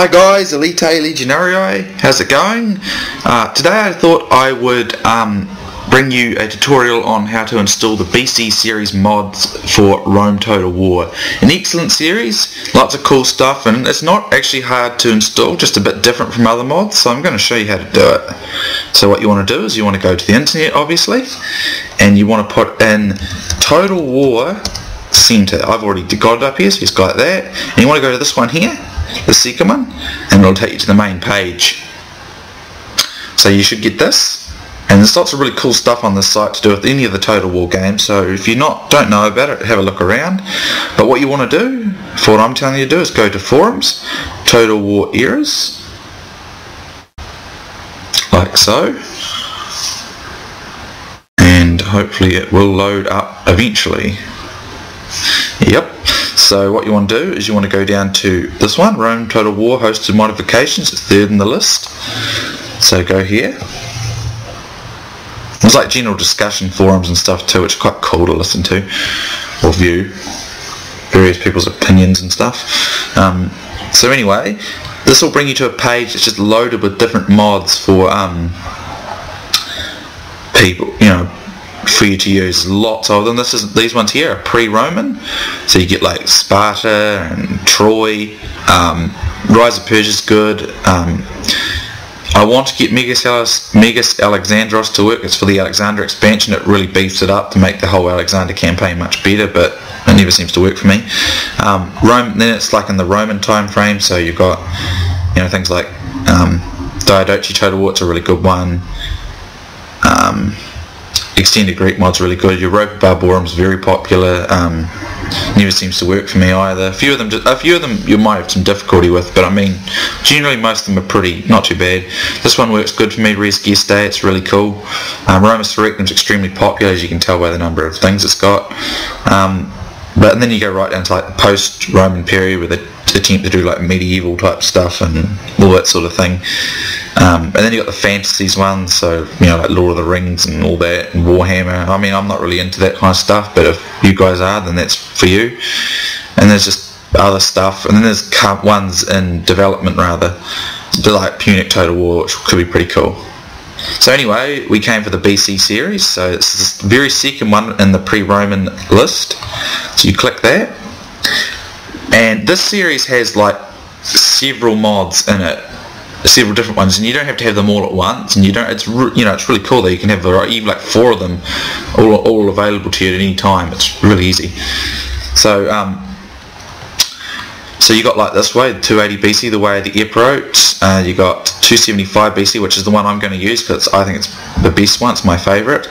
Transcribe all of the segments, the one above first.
Hi guys, Elita Legionarii, how's it going? Uh, today I thought I would um, bring you a tutorial on how to install the BC series mods for Rome Total War. An excellent series, lots of cool stuff and it's not actually hard to install, just a bit different from other mods, so I'm going to show you how to do it. So what you want to do is you want to go to the internet obviously, and you want to put in Total War Center. I've already got it up here, so just got that. And you want to go to this one here, the second one, and it'll take you to the main page. So you should get this. And there's lots of really cool stuff on this site to do with any of the Total War games. So if you not don't know about it, have a look around. But what you want to do, for what I'm telling you to do, is go to forums, Total War eras, like so. And hopefully it will load up eventually. Yep. So what you want to do is you want to go down to this one, Rome Total War Hosted Modifications. Third in the list. So go here. There's like general discussion forums and stuff too, which is quite cool to listen to or view various people's opinions and stuff. Um, so anyway, this will bring you to a page that's just loaded with different mods for um, people, you know, for you to use. Lots of them. This is these ones here are pre-Roman, so you get like Sparta and Troy. Um, Rise of Persia is good. Um, I want to get Megas, Megas Alexandros to work. It's for the Alexander expansion. It really beefs it up to make the whole Alexander campaign much better, but it never seems to work for me. Um, Rome, then it's like in the Roman time frame, so you've got you know things like um, Diadochi Total War. It's a really good one. Um, Extended Greek mod's really good. Europa Barbarum's very popular. Um, never seems to work for me either. A few of them, a few of them, you might have some difficulty with, but I mean, generally most of them are pretty, not too bad. This one works good for me. Res Gestae, it's really cool. Um, Romus Surrectum's extremely popular, as you can tell by the number of things it's got. Um, but and then you go right down to like the post-Roman period where they attempt to do like medieval type stuff and all that sort of thing. Um, and then you got the fantasies ones, so you know like Lord of the Rings and all that, and Warhammer. I mean, I'm not really into that kind of stuff, but if you guys are, then that's for you. And there's just other stuff, and then there's ones in development rather, like Punic Total War, which could be pretty cool. So anyway, we came for the BC series, so it's the very second one in the pre-Roman list. So you click that, and this series has like several mods in it several different ones. And you don't have to have them all at once and you don't it's you know it's really cool that you can have even like four of them all, all available to you at any time. It's really easy. So um, so you got like this way, 280 BC, the way of the Epirotes. Uh, you got 275 BC, which is the one I'm going to use because I think it's the best one. It's my favourite.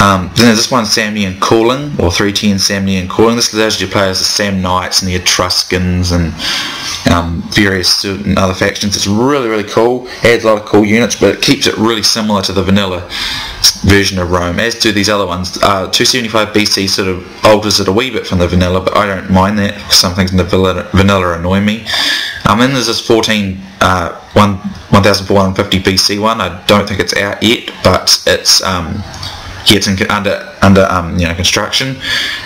Um, then there's this one, Samnian Calling, or 310 Samnian Calling. This allows you to play as the Samnites and the Etruscans and um, various certain other factions. It's really, really cool. Adds a lot of cool units, but it keeps it really similar to the vanilla version of Rome, as do these other ones. Uh, 275 BC sort of alters it a wee bit from the vanilla, but I don't mind that some things in the vanilla annoy me. Um, then there's this 14, uh, 1, 1450 BC one. I don't think it's out yet, but it's um, yeah, it's in, under under um, you know construction,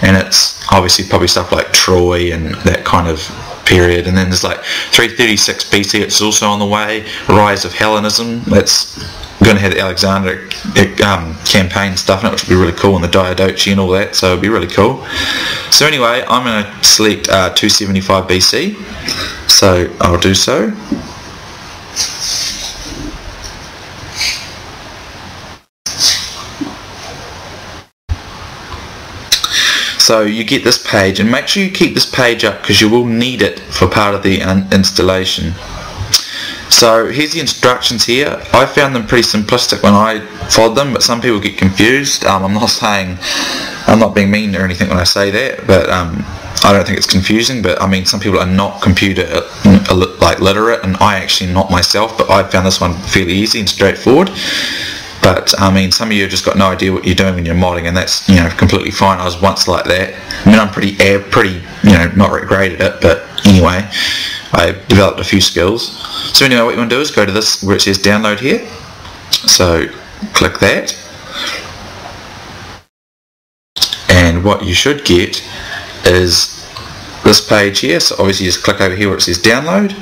and it's obviously probably stuff like Troy and that kind of period. And then there's like 336 BC. It's also on the way. Rise of Hellenism. That's going to have the Alexander um, campaign stuff in it, which will be really cool, and the Diadochi and all that, so it'll be really cool. So anyway, I'm going to select uh, 275 BC, so I'll do so. So you get this page, and make sure you keep this page up because you will need it for part of the installation. So here's the instructions here. I found them pretty simplistic when I followed them, but some people get confused. Um, I'm not saying, I'm not being mean or anything when I say that, but um, I don't think it's confusing. But I mean, some people are not computer uh, like literate, and I actually not myself. But I found this one fairly easy and straightforward. But I mean, some of you have just got no idea what you're doing when you're modding, and that's you know completely fine. I was once like that. I mean, I'm pretty pretty you know not great at it, but anyway. I developed a few skills. So anyway, what you want to do is go to this where it says download here. So click that. And what you should get is this page here. So obviously just click over here where it says download.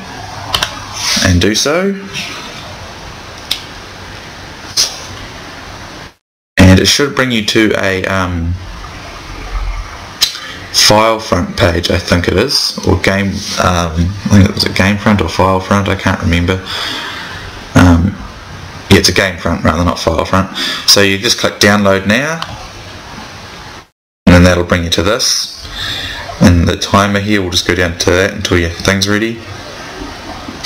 and do so. And it should bring you to a um, file front page, I think it is, or game, um, I think it was a game front or file front, I can't remember. Um, yeah, it's a game front rather than not file front. So you just click download now, and then that'll bring you to this. And the timer here, we'll just go down to that until your thing's ready.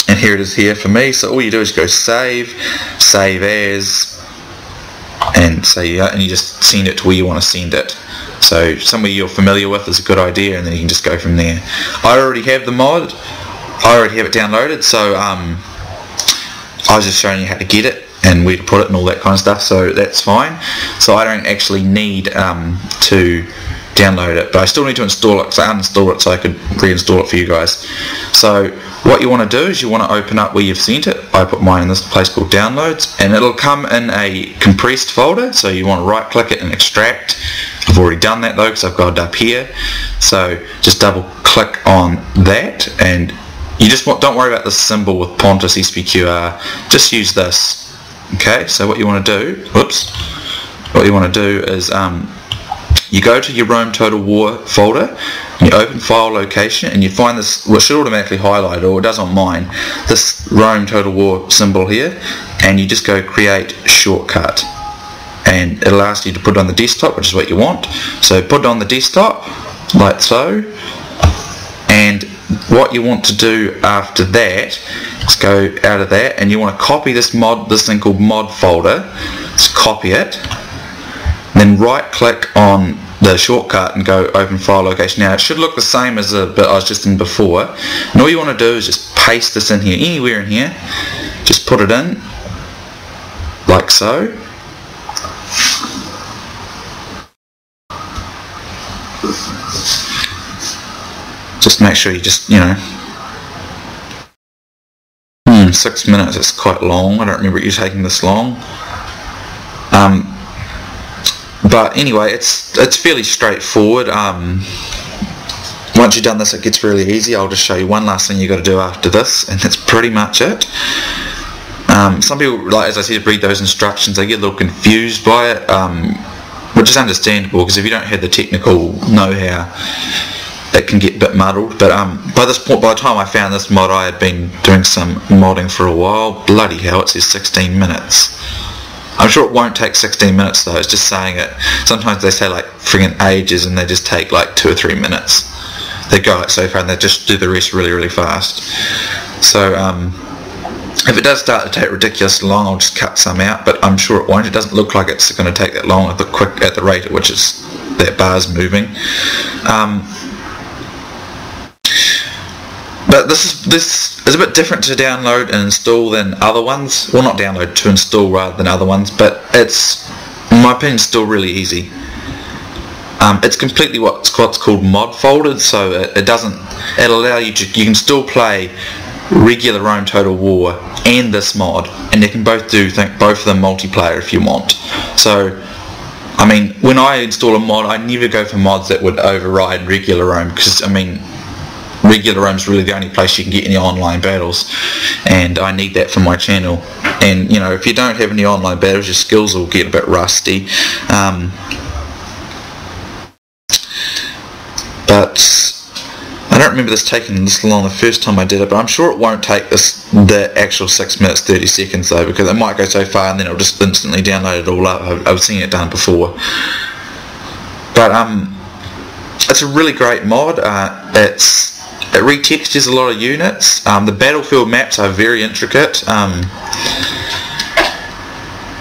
And here it is here for me. So all you do is go save, save as, and say yeah, and you just send it to where you want to send it. So somewhere you're familiar with is a good idea, and then you can just go from there. I already have the mod. I already have it downloaded, so um, I was just showing you how to get it and where to put it and all that kind of stuff. So that's fine. So I don't actually need um, to download it, but I still need to install it because I uninstalled it so I could reinstall it for you guys. So what you want to do is you want to open up where you've sent it. I put mine in this place called downloads and it'll come in a compressed folder so you want to right click it and extract. I've already done that though because I've got it up here. So just double click on that and you just don't worry about the symbol with Pontus SPQR. Just use this. Okay, so what you want to do, whoops, what you want to do is um, you go to your Rome Total War folder, you open file location, and you find this, well, should automatically highlight, or it does on mine, this Rome Total War symbol here, and you just go create shortcut. And it'll ask you to put it on the desktop, which is what you want. So put it on the desktop, like so. And what you want to do after that is go out of that and you want to copy this mod, this thing called mod folder. Just copy it then right click on the shortcut and go open file location. Now it should look the same as the bit I was just in before. And all you want to do is just paste this in here, anywhere in here. Just put it in, like so. Just make sure you just, you know, hmm, six minutes, it's quite long. I don't remember you taking this long. Um, but anyway, it's it's fairly straightforward. Um, once you've done this, it gets really easy. I'll just show you one last thing you've got to do after this, and that's pretty much it. Um, some people, like as I said, read those instructions, they get a little confused by it, um, which is understandable because if you don't have the technical know-how, it can get a bit muddled. But um, by this point, by the time I found this mod, I had been doing some modding for a while. Bloody hell, it says 16 minutes. I'm sure it won't take 16 minutes though, it's just saying it. Sometimes they say like friggin' ages and they just take like two or three minutes. They go like so far and they just do the rest really, really fast. So um, if it does start to take ridiculous long, I'll just cut some out, but I'm sure it won't. It doesn't look like it's going to take that long at the quick at the rate at which is that bar's moving. Um, but this is this is a bit different to download and install than other ones. Well, not download to install rather than other ones, but it's, in my opinion, still really easy. Um, it's completely what's, what's called mod folded, so it, it doesn't. It allow you to you can still play regular Rome Total War and this mod, and you can both do think both of them multiplayer if you want. So. I mean, when I install a mod, I never go for mods that would override regular Rome because, I mean, regular Rome's really the only place you can get any online battles and I need that for my channel. And you know if you don't have any online battles your skills will get a bit rusty. Um, but I don't remember this taking this long the first time I did it but I'm sure it won't take this the actual 6 minutes 30 seconds though because it might go so far and then it'll just instantly download it all up. I've, I've seen it done before. But um it's a really great mod. Uh, it's it retextures a lot of units. Um, the battlefield maps are very intricate. Um,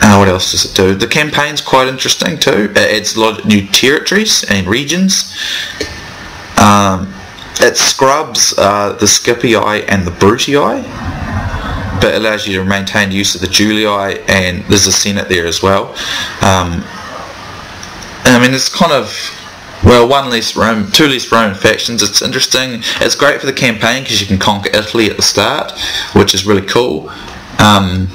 uh, what else does it do? The campaign's quite interesting too. It adds a lot of new territories and regions. Um, it scrubs uh, the Scipii and the Brutii, but allows you to maintain use of the Julii and there's a Senate there as well. Um, I mean, it's kind of well, one less Rome, two less Roman factions. It's interesting. It's great for the campaign because you can conquer Italy at the start, which is really cool. Um,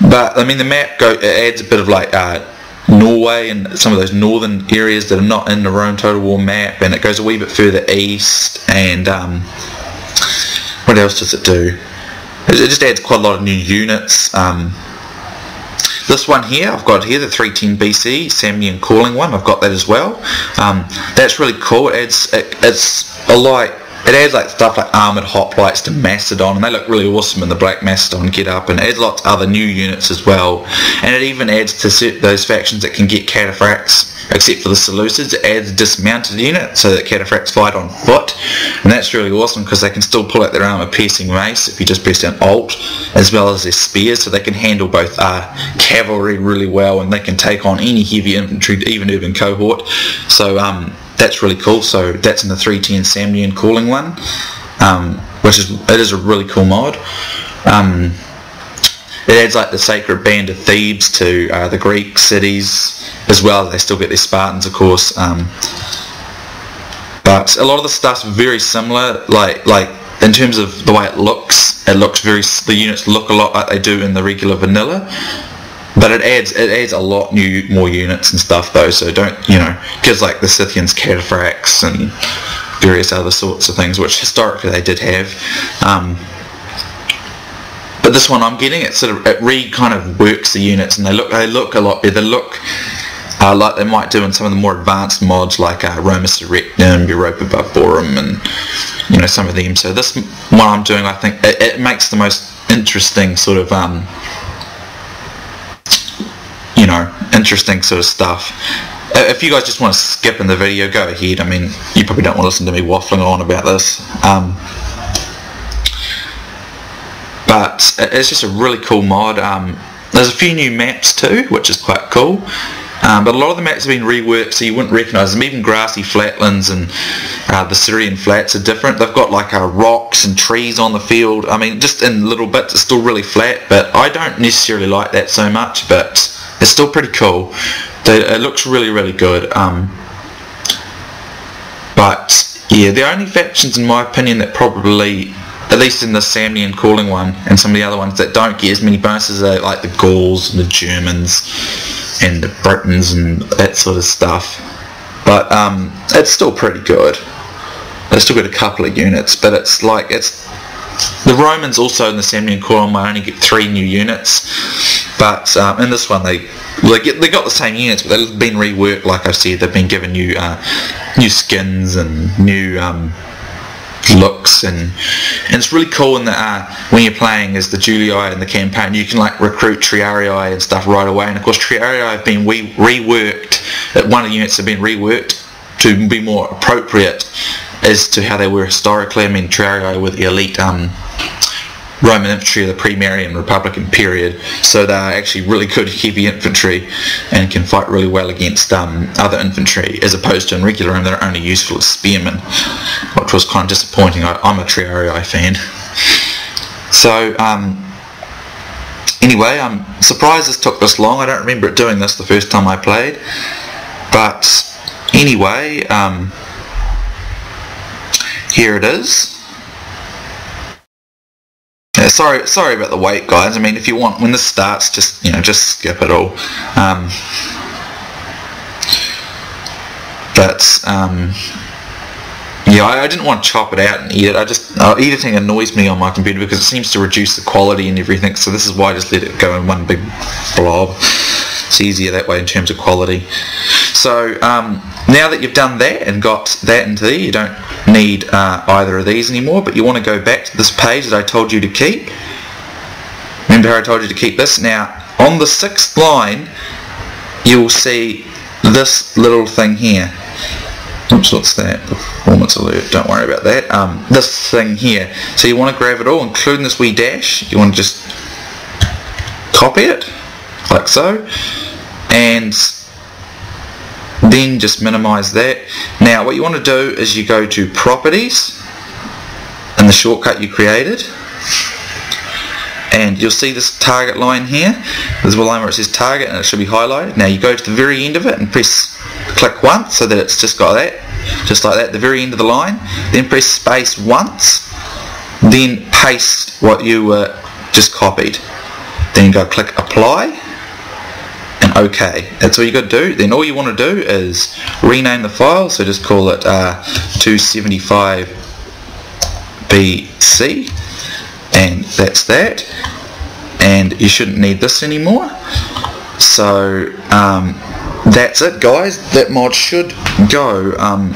but I mean, the map go adds a bit of like uh, Norway and some of those northern areas that are not in the Rome Total War map, and it goes a wee bit further east. And um, what else does it do? It just adds quite a lot of new units. Um, this one here, I've got here the 310 BC Samnian calling one. I've got that as well. Um, that's really cool. It adds, it, it's a light it adds like stuff like armoured hoplites to Macedon and they look really awesome in the black Macedon get up and adds lots of other new units as well. And it even adds to those factions that can get cataphracts except for the Seleucids. It adds dismounted unit so that cataphracts fight on foot and that's really awesome because they can still pull out their armour piercing mace if you just press down alt as well as their spears so they can handle both uh, cavalry really well and they can take on any heavy infantry even urban cohort. So um, that's really cool. So that's in the 310 Samnian calling one, um, which is it is a really cool mod. Um, it adds like the sacred band of Thebes to uh, the Greek cities as well. They still get their Spartans, of course. Um, but a lot of the stuff's very similar. Like like in terms of the way it looks, it looks very. The units look a lot like they do in the regular vanilla but it adds it adds a lot new more units and stuff though so don't you know Because like the Scythians cataphracts and various other sorts of things which historically they did have um, but this one I'm getting it sort of it re kind of works the units and they look they look a lot better they look uh, like they might do in some of the more advanced mods like uh, Roma Surrectum, Europa Barbarorum and you know some of them. So this one I'm doing I think it, it makes the most interesting sort of um, you know, interesting sort of stuff. Uh, if you guys just want to skip in the video, go ahead. I mean, you probably don't want to listen to me waffling on about this. Um, but it's just a really cool mod. Um, there's a few new maps too, which is quite cool. Um, but a lot of the maps have been reworked so you wouldn't recognise them. Even grassy flatlands and uh, the Syrian flats are different. They've got like uh, rocks and trees on the field. I mean, just in little bits, it's still really flat. But I don't necessarily like that so much. But it's still pretty cool. it looks really, really good. Um, but yeah, the only factions, in my opinion, that probably, at least in the Samnian calling one and some of the other ones that don't get as many bonuses are like the Gauls and the Germans and the Britons and that sort of stuff. But um, it's still pretty good. It's still got a couple of units, but it's like it's the Romans also in the Samnian calling one only get three new units but um, in this one, they they, get, they got the same units, but they've been reworked. Like I said, they've been given new uh, new skins and new um, looks, and and it's really cool in that uh, when you're playing as the Julii in the campaign, you can like recruit Triarii and stuff right away. And of course, Triarii have been re- reworked. One of the units have been reworked to be more appropriate as to how they were historically. I mean, Triarii were the elite. Um, Roman infantry of the pre-Marian Republican period, so they're actually really good heavy infantry and can fight really well against um, other infantry, as opposed to in regular Rome they're only useful as spearmen, which was kind of disappointing. I, am a Triarii fan. So um, anyway, I'm surprised this took this long. I don't remember it doing this the first time I played, but anyway, um, here it is. Yeah, sorry, sorry about the wait, guys. I mean, if you want, when this starts, just you know, just skip it all. Um, but um, yeah, I, I, didn't want to chop it out and eat it. I just uh, editing annoys me on my computer because it seems to reduce the quality and everything. So this is why I just let it go in one big blob. It's easier that way in terms of quality. So um, now that you've done that and got that into there, you don't need uh, either of these anymore, but you want to go back to this page that I told you to keep. Remember how I told you to keep this? Now, on the sixth line, you'll see this little thing here. Oops, what's that? Performance alert. Don't worry about that. Um, this thing here. So you want to grab it all, including this wee dash. You want to just copy it, like so. And then just minimize that. Now what you want to do is you go to properties and the shortcut you created and you'll see this target line here. There's a line where it says target and it should be highlighted. Now you go to the very end of it and press click once so that it's just got that just like that the very end of the line. Then press space once then paste what you uh, just copied. Then go click apply OK. That's all you got to do. Then all you want to do is rename the file. So just call it uh, 275BC and that's that and you shouldn't need this anymore so um, that's it guys that mod should go um,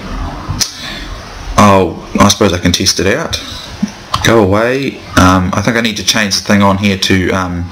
oh I suppose I can test it out go away um, I think I need to change the thing on here to um,